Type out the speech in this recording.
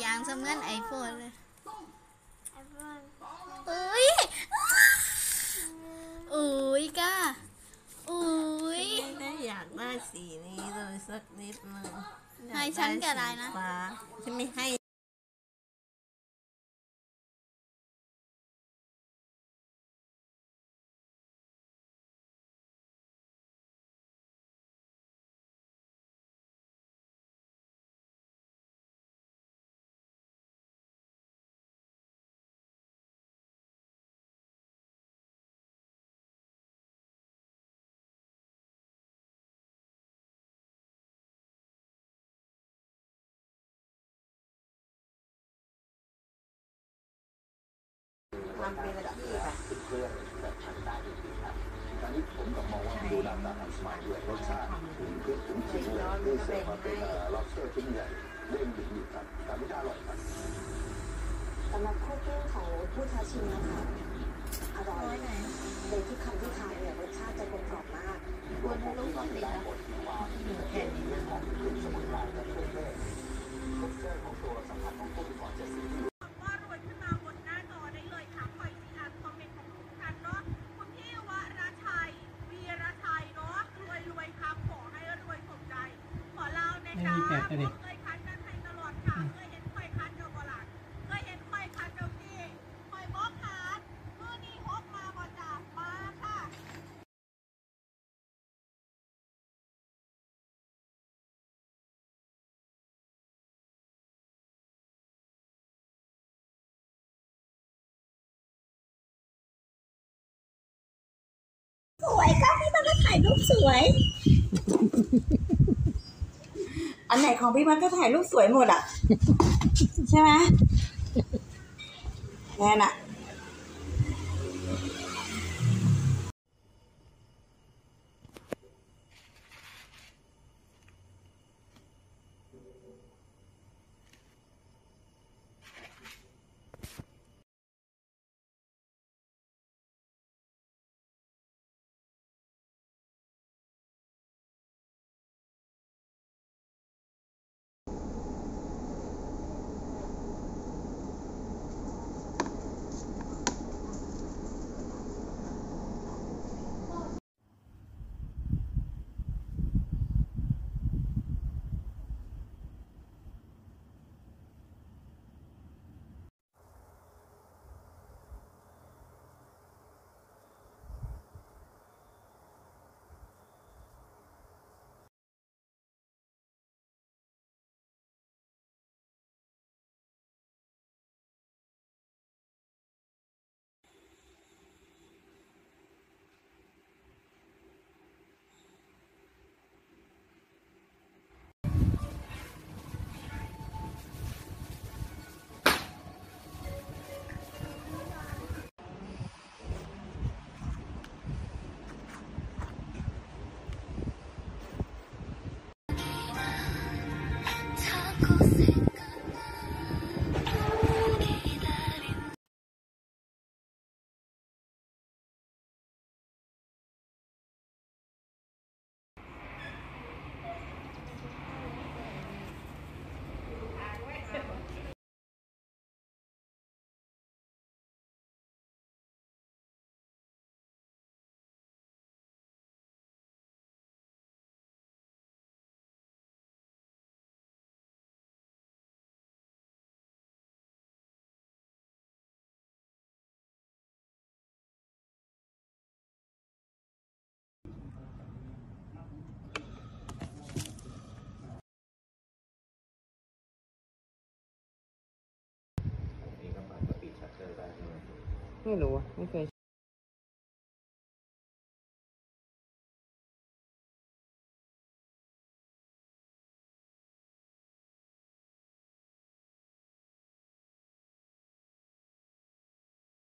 อย่างเสมือนไอโฟนเลยไอโฟนอุ้ยอุ้ยก้าอุ้ยไม่ได้อยากได้สีนี้เลยสักนิดนึงให้ฉันก็ได้นะ ฟ้าฉันไม่ให้ ทำเป็นระที่ค่ะอันนี้ผมกับมองว่าดูน้ำตาลสมัยด้วยรสชาติถึงขึ้นถึงจริงเลยที่เสิร์ฟมาเป็นล็อบสเตอร์ชิ้นใหญ่เด้งดึงอยู่ครับแต่ไม่ได้อร่อยครับสำหรับข้าวเก้งของผู้ท้าชิงนะคะอร่อยโดยที่คำที่ทานเนี่ยรสชาติจะกลมกล่อมมากบนลูกติดนะแค่นี้ว่ารวย นให้ตลอดค่ะเคยเห็นคอยคัดเจ้าบลักเคยเห็นคอยคัดเจ้าที่อยบอกคัดเมื่อนี้ฮกมาบ่จ้าสวยค่ะพี่มันก็ถ่ายรูปสวย อันไหนของพี่มันก็ถ่ายรูปสวยหมดอะ ใช่ไหมแน่น่ะ see. ไม่รู้อะไม่เคย